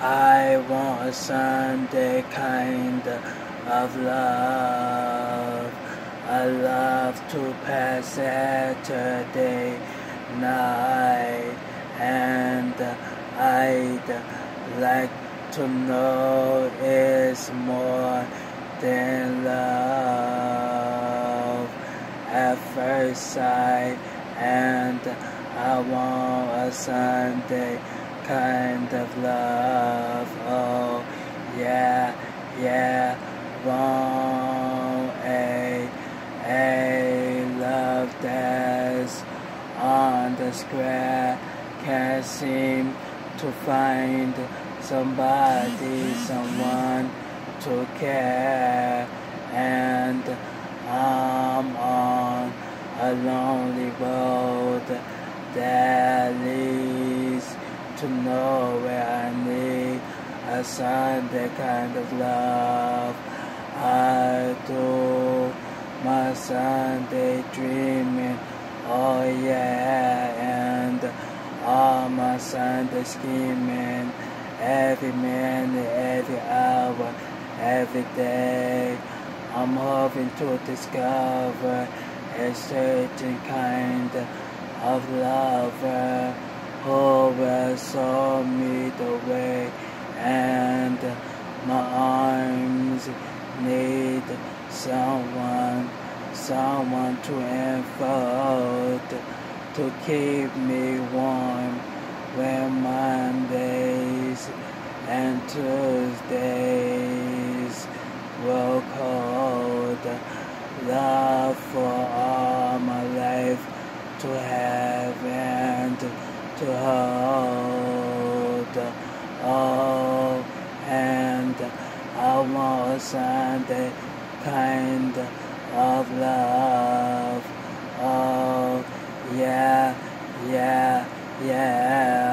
I want a Sunday kind of love. I love to pass Saturday night, and I'd like to know it's more than love at first sight, and I want a Sunday kind of love. Oh, yeah, yeah, want a, a love that's on the square. Can't seem to find somebody, someone to care, and a lonely road that leads to nowhere. I need a Sunday kind of love. I do my Sunday dreaming, oh yeah, and all my Sunday scheming, every minute, every hour, every day. I'm hoping to discover a certain kind of lover who will show me the way, and my arms need someone, someone to enfold, to keep me warm when Mondays hold. Oh, and I want a Sunday kind of love. Oh, yeah, yeah, yeah.